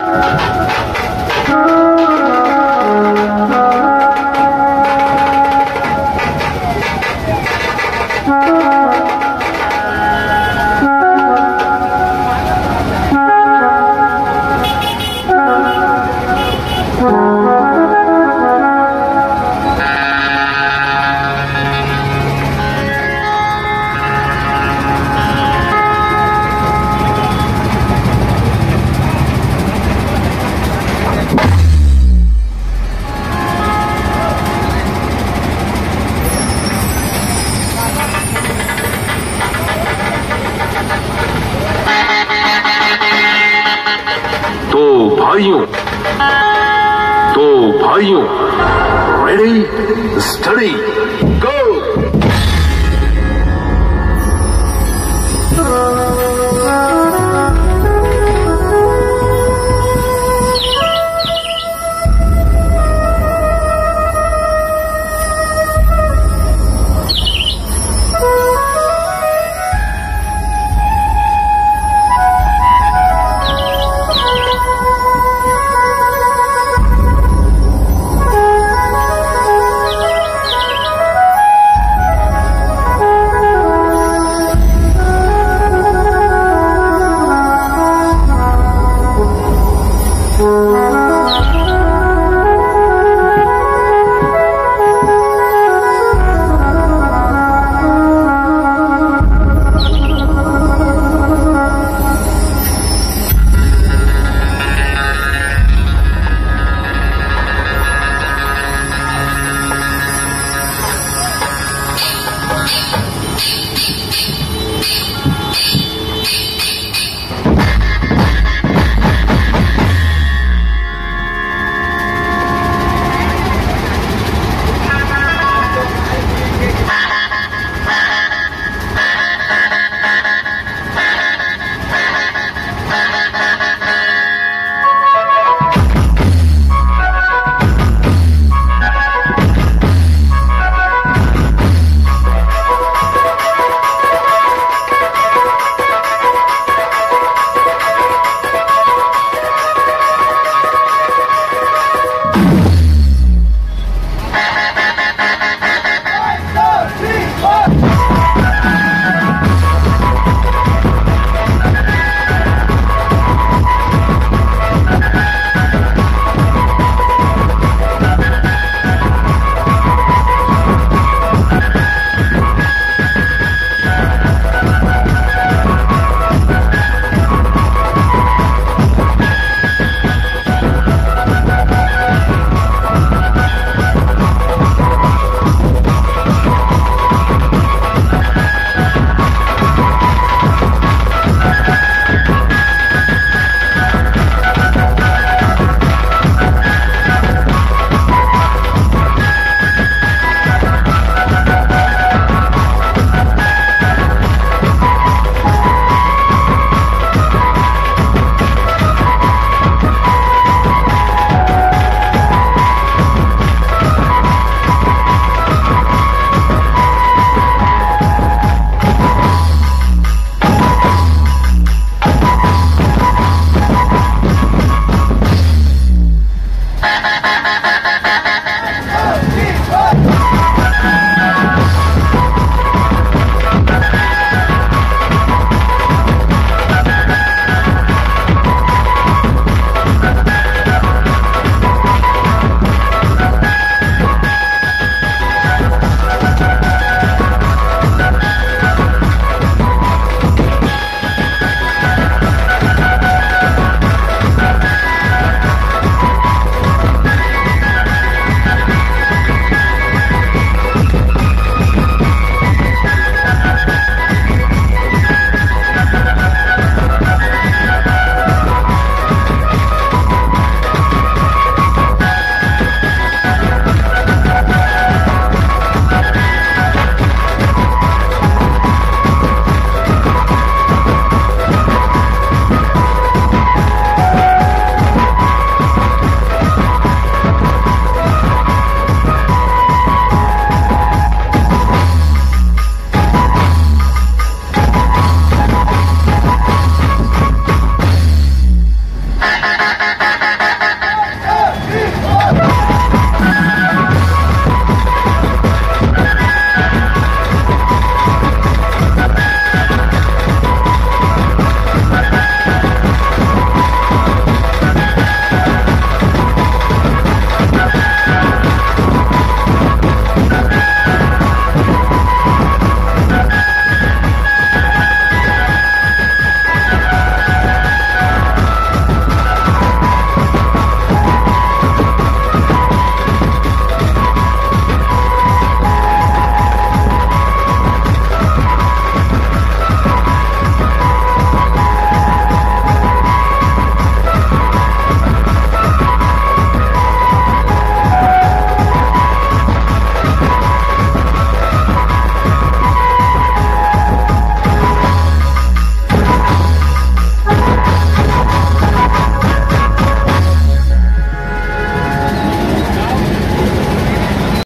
तो भाइयों तो भाइयों रेडी स्टडी गो